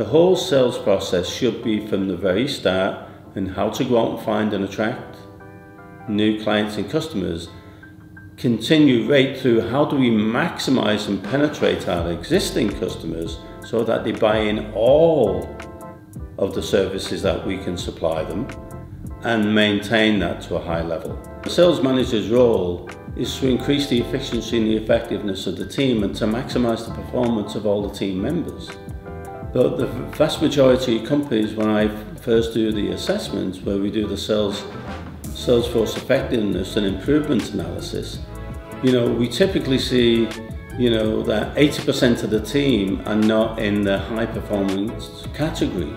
The whole sales process should be from the very start and how to go out and find and attract new clients and customers continue right through how do we maximize and penetrate our existing customers so that they buy in all of the services that we can supply them and maintain that to a high level. The sales manager's role is to increase the efficiency and the effectiveness of the team and to maximize the performance of all the team members. But the vast majority of companies, when I first do the assessments, where we do the sales Salesforce effectiveness and improvement analysis, you know, we typically see, you know, that 80% of the team are not in the high performance category.